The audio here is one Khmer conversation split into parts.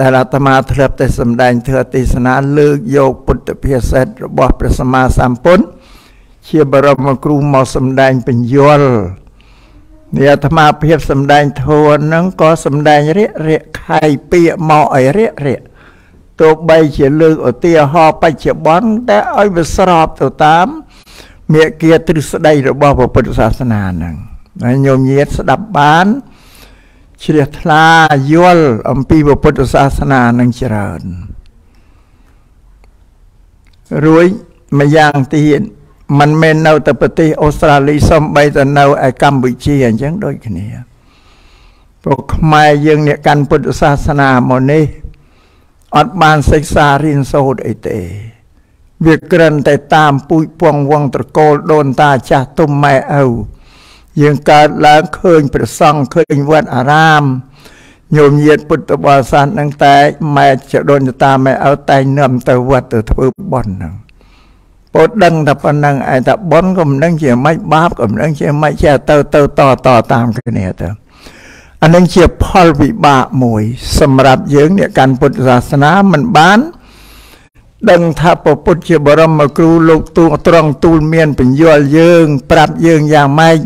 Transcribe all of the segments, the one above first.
ដែលអាត្មាធ្លាប់តែសម្ដែងធ្វើទេសនាលើកយកពុទ្ធភាសិតរបស់ព្រះសម្មាសម្ពុទ្ធជាបរមគ្រូមកសម្ដែងបញ្យលនេះអាត្មាភាពសម្ដែងធម៌ហ្នឹងក៏សម្ដែងរាក់រាក់ខៃពាកមកឲ្យរាក់រាក់ទោះបីជាលើកឧទាហរណ៍បច្ចុប្បន្នតែឲ្យវាស្របទៅតាមមេគាទ្រឹស្ដីរបស់ពុទ្ធសាសនាហ្នឹងហើយញោមញាតស្ដាប់បាន ជ្រះថ្លាយល់អំពីពុទ្ធសាសនានឹងច្រើនរួយម្យ៉ាងទៀតมันមិននៅតែប្រទេសអូស្ត្រាលីសំបីតែនៅឯកម្ពុជាអញ្ចឹងដូចគ្នាព្រោះខ្មែរយើងអ្នកកាន់ពុទ្ធសាសនាមកនេះអត់បានសិក្សារៀនសូត្រអីទេវាក្រិនតែតាមពូជពងវងត្រកូលដូនតាចាស់ទុំម៉ែឪ យើងកើតឡើងឃើញព្រះសង្ឃឃើញវត្តអារាមញោមញាតពុទ្ធបរិស័ទនឹងតែម៉ែចដូនតាម៉ែឪតែងនាំទៅវត្តទៅធ្វើបុណ្យហ្នឹងពោតដឹងតែប៉ុណ្ណឹងឯតែបុណ្យក៏មិនដឹងជាម៉េចបាបក៏មិនដឹងជាម៉េចជាទៅទៅតតតាមគ្នាទៅអានឹងជាផលវិបាកមួយ សម្រាប់យើងអ្នកកាន់ពុទ្ធសាសនាមិនបានដឹងថាពពុទ្ធជាបរមគ្រូលោកទូត្រង់ទូលមានបញ្យលយើង ប្រាប់យើងយ៉ាងម៉េច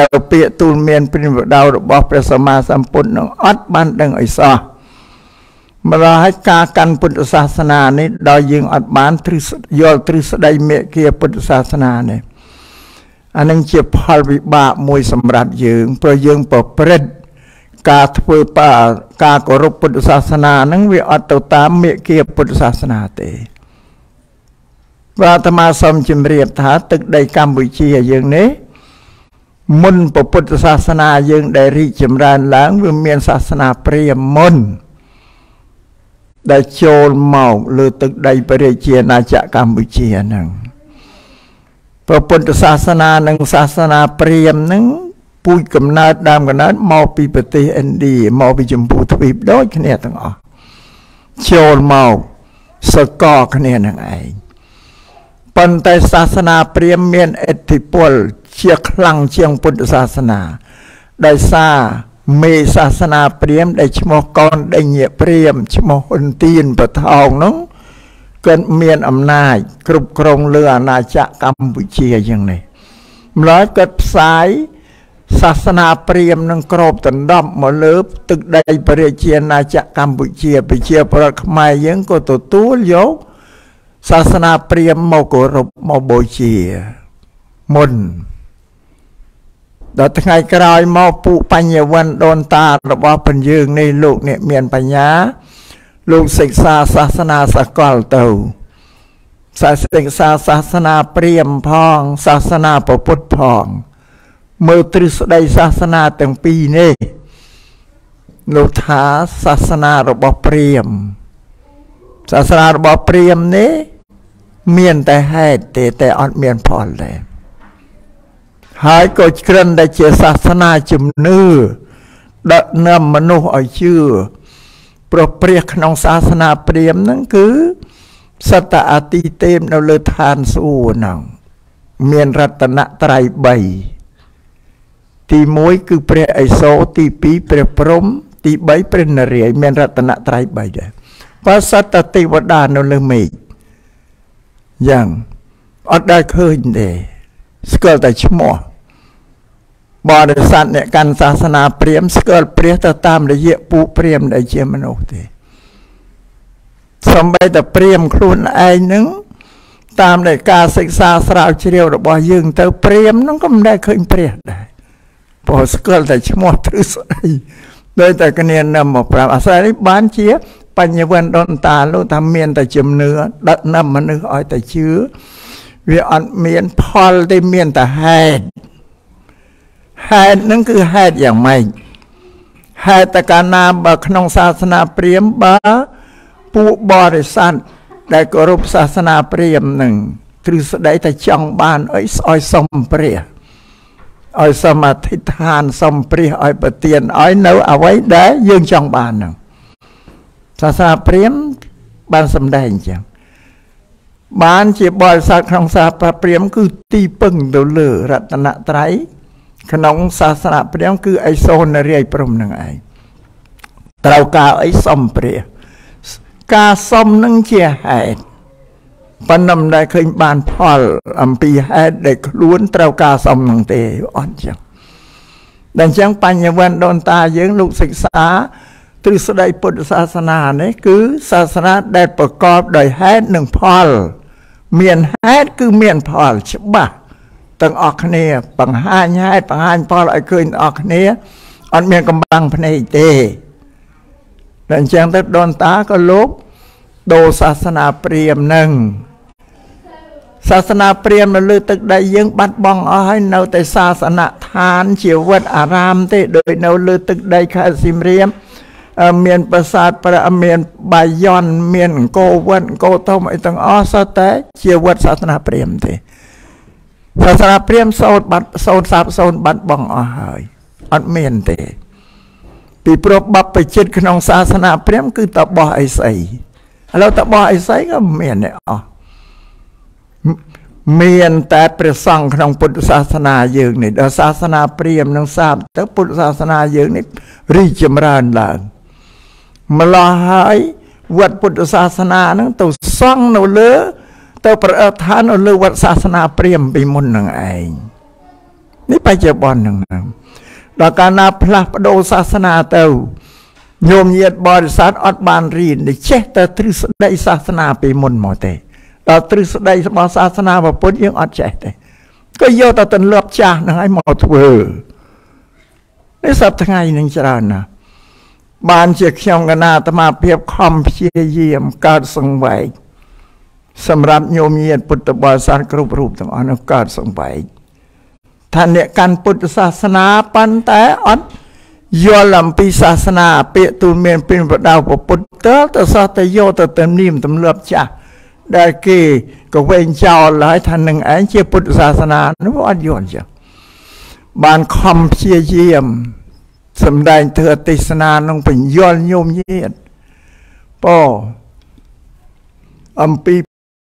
នៅពាក្យទូលមានព្រានវដៅរបស់ព្រះសម្មាសម្ពុទ្ធនឹងអត់បានដឹងអីសោះម្ល៉េះហើយការកាន់ពុទ្ធសាសនានេះដោយយើងអត់បានទ្រឹស្យល់ទ្រឹស្ដីមេគាពុទ្ធសាសនានេះអានឹងជាផលវិបាកមួយសម្រាប់យើងព្រោះយើងប្រព្រឹត្តការធ្វើបាការគោរពពុទ្ធសាសនាហ្នឹងវាអត់ទៅតាមមេគាពុទ្ធសាសនាទេបាទអាត្មាសូមជម្រាបថាទឹកដីកម្ពុជាយើងនេះ មុនពុទ្ធសាសនាយើងដែលរីកចម្រើនឡើងវាមានសាសនាព្រាហ្មណ៍មុនដែលចូលមកលើទឹកដីព្រះរាជាណាចក្រកម្ពុជាហ្នឹងព្រះពុទ្ធសាសនានិងសាសនាព្រាហ្មណ៍ហ្នឹងពូជកំណើតដើមកំណើតមកពីប្រទេសឥណ្ឌាមកពីចម្ពោះទ្វីបដូចគ្នាទាំងអស់ចូលមកសកលគ្នានឹងឯងប៉ុន្តែសាសនាព្រាហ្មណ៍មានឥទ្ធិពល ជាខ្លាំងជាងពុទ្ធសាសនាដោយសារមេសាសនាព្រាហ្មណ៍ដែលឈ្មោះកនដេញព្រាហ្មណ៍ឈ្មោះអ៊ុនទៀនបថោងនោះគាត់មានអំណាចគ្រប់គ្រងលើអាណាចក្រកម្ពុជាយ៉ាងនេះម្ល៉េះគាត់ផ្សាយសាសនាព្រាហ្មណ៍នឹងក្របដណ្ដប់មកលើទឹកដីព្រះរាជាណាចក្រកម្ពុជាប្រជាប្រដ្ឋខ្មែរយើងក៏ទទួលយកសាសនាព្រាហ្មណ៍មកគោរពមកបូជាមុន ដល់ថ្ងៃក្រោយមកពួកបញ្ញវន្តដូនតារបស់ពន្យើងនេះលោកអ្នកមានបញ្ញា លោកសិក្សាសាសនាសកលទៅសាសិក្សាសាសនាព្រាហ្មណ៍ផង សាសនាពុទ្ធផង មើលទ្រឹស្ដីសាសនាទាំងពីរនេះលោកថាសាសនារបស់ព្រាហ្មណ៍សាសនារបស់ព្រាហ្មណ៍នេះមានតែហេតុទេតែអត់មានផលទេ ហើយក៏ក្រិនតែជាសាសនាជំនឿដឹកនាំមនុស្សឲ្យជឿប្រព្រះក្នុងសាសនាព្រាហ្មណ៍ហ្នឹងគឺសតអតិទេពនៅលើឋានសួគ៌ហ្នឹងមានរតនត្រ័យ3ទី1គឺព្រះឥសូរទី2ព្រះព្រំ ទី3ព្រះនរាយណ៍មានរតនត្រ័យ3ដែរបើសតទេវតានៅលើមេឃយ៉ាងអត់ដែលឃើញទេ ស្គាល់តែឈ្មោះបរិស័ទអ្នកកាន់សាសនាព្រាហ្មណ៍ស្គាល់ព្រះទៅតាមរយៈពួកព្រាហ្មណ៍ដែលជាមនុស្សទេសំបីតែព្រាហ្មណ៍ខ្លួនឯងនឹងតាមដែលការសិក្សាស្រាវជ្រាវរបស់យើងទៅព្រាហ្មណ៍នឹងក៏មិនដែលឃើញព្រះដែរព្រោះស្គាល់តែឈ្មោះទ្រឹស្ដីដោយតែគ្នានាំមកប្រាប់អាស្រ័យនេះបានជាបញ្ញវន្តដនតាលោកថាមានតែជំនឿដឹកនាំមនុស្សឲ្យតែជឿ វាអត់មានផលទេមានតែហេតុហេតុនឹងគឺហេតុយ៉ាងម៉េចហេតុតកាលណាបើក្នុងសាសនាព្រាហ្មណ៍បើពួកបរិស័ទដែលគោរពសាសនាព្រាហ្មណ៍នឹងទ្រឹស្ដីតែចង់បានអីស្អយសុំព្រះឲ្យសមាធិដ្ឋានសំព្រះឲ្យប្រទានឲ្យនៅអ្វីដែលយើងចង់បានហ្នឹងសាសនាព្រាហ្មណ៍បានសម្ដែងអញ្ចឹង បានជាបរិស័ទក្នុងសាសនាព្រាហ្មណ៍គឺទីពឹងទៅលើរតនត្រ័យក្នុងសាសនាព្រាហ្មណ៍គឺអេសូនរាយព្រំនឹងឯងត្រូវការអីសុំព្រះ ការសុំនឹងជាហេតុប៉ុន្តែមិនដែលឃើញបានផលអំពីហេតុដែលខ្លួនត្រូវការសុំនឹងទេអត់ចឹងតែអញ្ចឹងបញ្ញវន្តដូនតាយើងលោកសិក្សា ទ្រឹស្ដីពុទ្ធសាសនានេះគឺសាសនាដែលប្រកបដោយហេតុនិងផល មានហេតុគឺមានផលច្បាស់ទាំងអស់គ្នា បង្ហាញហេតុបង្ហាញផលឲ្យឃើញទាំងអស់គ្នាអត់មានកំបាំងភ្នែកទេតែអញ្ចឹងទៅដូនតាក៏លោកដូរសាសនាព្រាហ្មណ៍នឹងសាសនាព្រាហ្មណ៍នៅលើទឹកដីយើងបាត់បង់អស់ហើយនៅតែសាសនដ្ឋានជាវត្តអារាមទេដោយនៅលើទឹកដីខេត្តសៀមរាប មានប្រាសាទព្រះមានបាយ័នមានអង្គរវត្តអង្គរធំអីទាំងអស់សុទ្ធតែជាវត្តសាសនាព្រាហ្មណ៍ទេសាសនាព្រាហ្មណ៍សូត្របាត់សូត្រសាបសូន្យបាត់បង់អស់ហើយអត់មានទេ ពីព្រោះបបប្រជិតក្នុងសាសនាព្រាហ្មណ៍គឺតបោះអីស្អីឥឡូវតបោះអីស្អីក៏មានដែរអស់មានតែព្រះសង្ឃក្នុងពុទ្ធសាសនាយើងនេះដល់សាសនាព្រាហ្មណ៍នឹងសាបទៅពុទ្ធសាសនាយើងនេះរីកចម្រើនឡើង ម្លោះហើយវត្តពុទ្ធសាសនានឹងទៅសង់នៅលើ ទៅប្រអឋាននៅលើវត្តសាសនាព្រាហ្មណ៍ពីមុននឹងឯងនេះបច្ចុប្បន្ននឹងដល់កាលណាផ្លាស់ប្ដូរសាសនាទៅញោមញាតបរិស័ទអត់បានរៀនចេះតែទ្រឹស្ដីសាសនាពីមុនមកទេដល់ទ្រឹស្ដីរបស់សាសនាពុទ្ធយើងអត់ចេះទេក៏យកតែទន្លាប់ចាស់ហ្នឹងឲ្យមកធ្វើនេះសប្តាហ៍ថ្ងៃនឹងច្រើនណាស់ បានជាខ្ញុំកណាអាត្មាភាពខំព្យាយាមកើតសង្វែកសម្រាប់ញោមញាតពុទ្ធបរិស័ទគ្រប់រូបទាំងអស់នោះកើតសង្វែកថាអ្នកកាន់ពុទ្ធសាសនាប៉ុន្តែអត់យល់អំពីសាសនាពាក្យទូលមានពីបដៅពុទ្ធទៅទៅសោះតែយកទៅទំនៀមទម្លាប់ចាស់ដែលគេក៏វែងចោលហើយថានឹងឯងជាពុទ្ធសាសនានោះអត់យល់ចឹងបានខំព្យាយាម សំដែងធ្វើទេសនានឹងបញ្យល់ញោមញាតពោអំពី